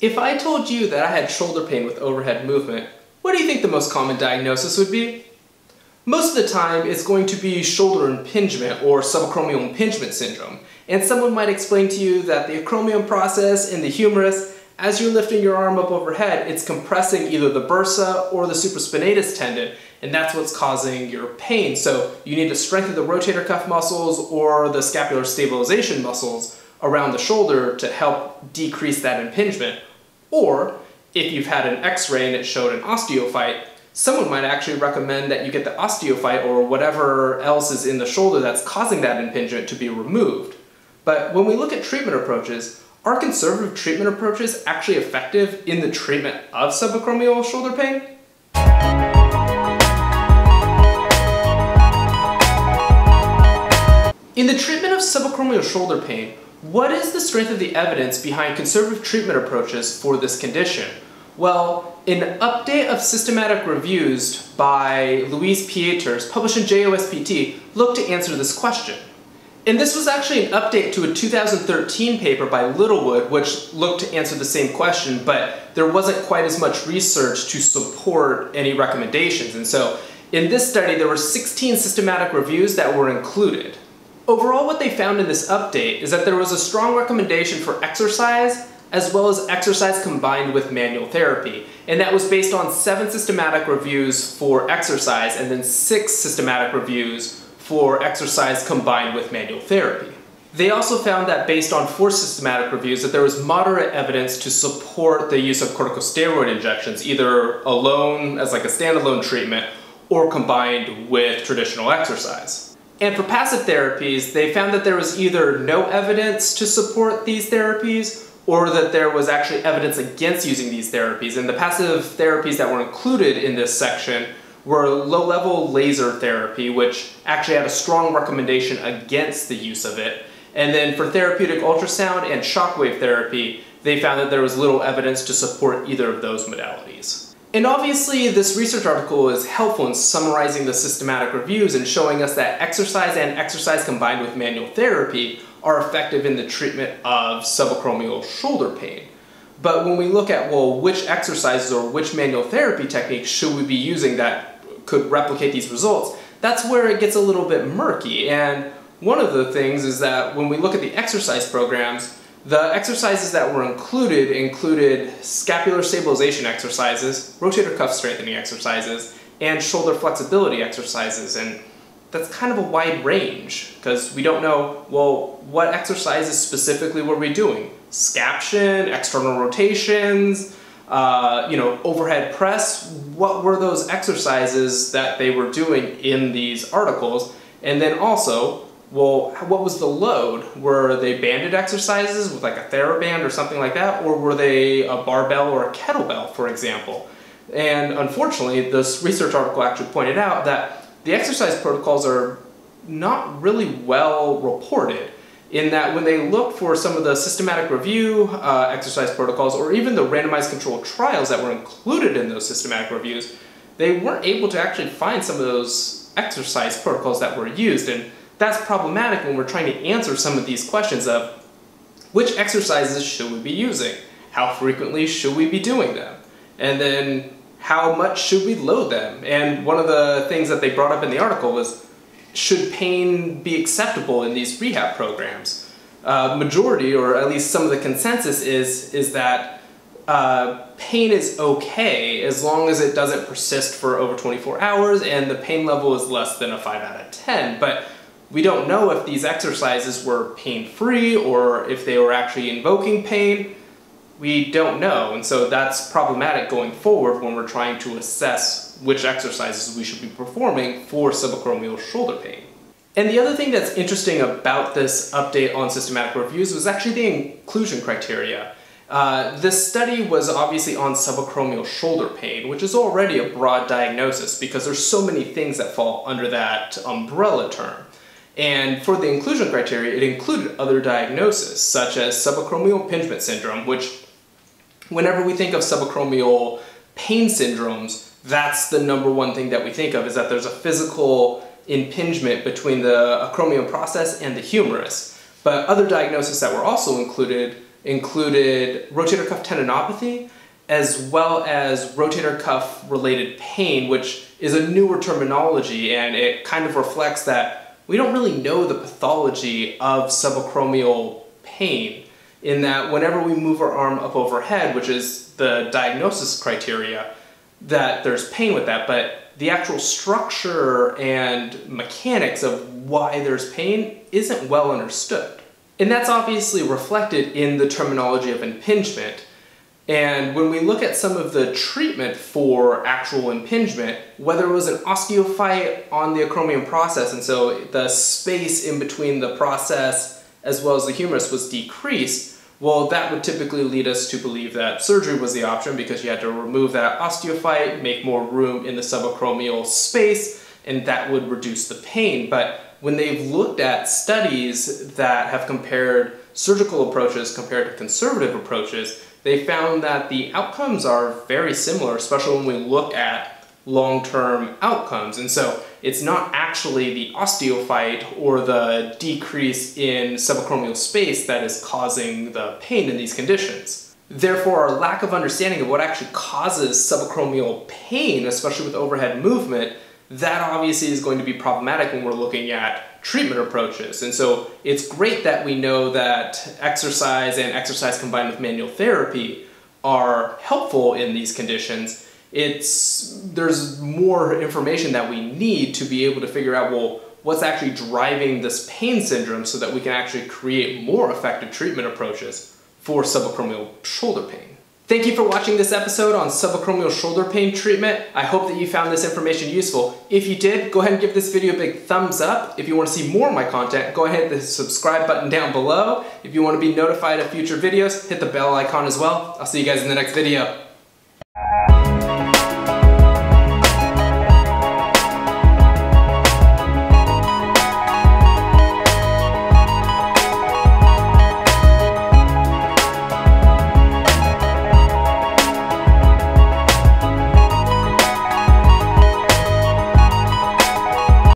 If I told you that I had shoulder pain with overhead movement, what do you think the most common diagnosis would be? Most of the time, it's going to be shoulder impingement or subacromial impingement syndrome. And someone might explain to you that the acromion process in the humerus, as you're lifting your arm up overhead, it's compressing either the bursa or the supraspinatus tendon, and that's what's causing your pain. So you need to strengthen the rotator cuff muscles or the scapular stabilization muscles around the shoulder to help decrease that impingement. Or if you've had an x-ray and it showed an osteophyte, someone might actually recommend that you get the osteophyte or whatever else is in the shoulder that's causing that impingement to be removed. But when we look at treatment approaches, are conservative treatment approaches actually effective in the treatment of subacromial shoulder pain? In the treatment of subacromial shoulder pain, what is the strength of the evidence behind conservative treatment approaches for this condition? Well, an update of systematic reviews by Louise Pieters, published in JOSPT, looked to answer this question. And this was actually an update to a 2013 paper by Littlewood, which looked to answer the same question, but there wasn't quite as much research to support any recommendations. And so in this study, there were 16 systematic reviews that were included. Overall, what they found in this update is that there was a strong recommendation for exercise as well as exercise combined with manual therapy. And that was based on seven systematic reviews for exercise and then six systematic reviews for exercise combined with manual therapy. They also found that based on four systematic reviews that there was moderate evidence to support the use of corticosteroid injections, either alone as like a standalone treatment or combined with traditional exercise. And for passive therapies, they found that there was either no evidence to support these therapies or that there was actually evidence against using these therapies. And the passive therapies that were included in this section were low-level laser therapy, which actually had a strong recommendation against the use of it. And then for therapeutic ultrasound and shockwave therapy, they found that there was little evidence to support either of those modalities. And obviously this research article is helpful in summarizing the systematic reviews and showing us that exercise and exercise combined with manual therapy are effective in the treatment of subacromial shoulder pain. But when we look at, well, which exercises or which manual therapy techniques should we be using that could replicate these results, that's where it gets a little bit murky. And one of the things is that when we look at the exercise programs, the exercises that were included included scapular stabilization exercises, rotator cuff strengthening exercises, and shoulder flexibility exercises. And that's kind of a wide range because we don't know, well, what exercises specifically were we doing? Scaption, external rotations, uh, you know, overhead press. What were those exercises that they were doing in these articles? And then also, well, what was the load? Were they banded exercises with like a TheraBand or something like that? Or were they a barbell or a kettlebell, for example? And unfortunately, this research article actually pointed out that the exercise protocols are not really well reported in that when they looked for some of the systematic review uh, exercise protocols or even the randomized controlled trials that were included in those systematic reviews, they weren't able to actually find some of those exercise protocols that were used. And that's problematic when we're trying to answer some of these questions of which exercises should we be using? How frequently should we be doing them? And then how much should we load them? And one of the things that they brought up in the article was should pain be acceptable in these rehab programs? Uh, majority, or at least some of the consensus is, is that uh, pain is okay as long as it doesn't persist for over 24 hours and the pain level is less than a 5 out of 10. But we don't know if these exercises were pain-free or if they were actually invoking pain. We don't know, and so that's problematic going forward when we're trying to assess which exercises we should be performing for subacromial shoulder pain. And the other thing that's interesting about this update on systematic reviews was actually the inclusion criteria. Uh, this study was obviously on subacromial shoulder pain, which is already a broad diagnosis because there's so many things that fall under that umbrella term. And for the inclusion criteria, it included other diagnoses, such as subacromial impingement syndrome, which whenever we think of subacromial pain syndromes, that's the number one thing that we think of, is that there's a physical impingement between the acromion process and the humerus. But other diagnoses that were also included included rotator cuff tendinopathy, as well as rotator cuff related pain, which is a newer terminology and it kind of reflects that we don't really know the pathology of subacromial pain in that whenever we move our arm up overhead, which is the diagnosis criteria, that there's pain with that, but the actual structure and mechanics of why there's pain isn't well understood. And that's obviously reflected in the terminology of impingement. And when we look at some of the treatment for actual impingement, whether it was an osteophyte on the acromion process, and so the space in between the process as well as the humerus was decreased, well, that would typically lead us to believe that surgery was the option because you had to remove that osteophyte, make more room in the subacromial space, and that would reduce the pain. But when they've looked at studies that have compared surgical approaches compared to conservative approaches, they found that the outcomes are very similar, especially when we look at long-term outcomes. And so it's not actually the osteophyte or the decrease in subacromial space that is causing the pain in these conditions. Therefore, our lack of understanding of what actually causes subacromial pain, especially with overhead movement, that obviously is going to be problematic when we're looking at treatment approaches. And so it's great that we know that exercise and exercise combined with manual therapy are helpful in these conditions it's there's more information that we need to be able to figure out well what's actually driving this pain syndrome so that we can actually create more effective treatment approaches for subacromial shoulder pain. Thank you for watching this episode on subacromial shoulder pain treatment. I hope that you found this information useful. If you did, go ahead and give this video a big thumbs up. If you want to see more of my content, go ahead and hit the subscribe button down below. If you want to be notified of future videos, hit the bell icon as well. I'll see you guys in the next video.